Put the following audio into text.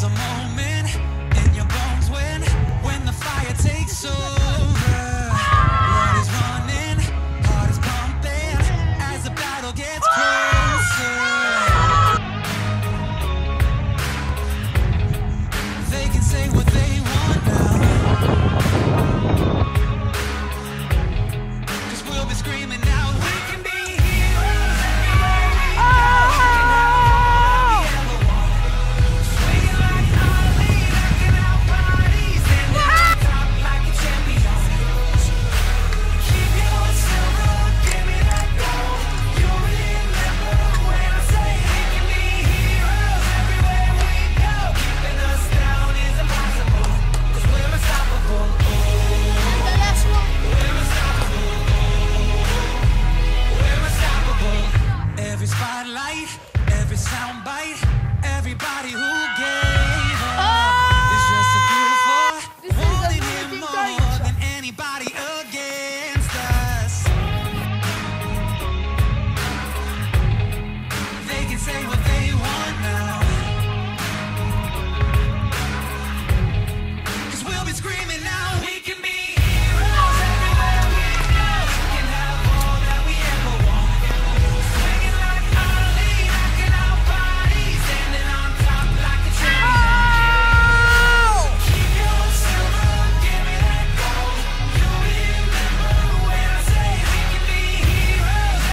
there's a moment. light, every soundbite.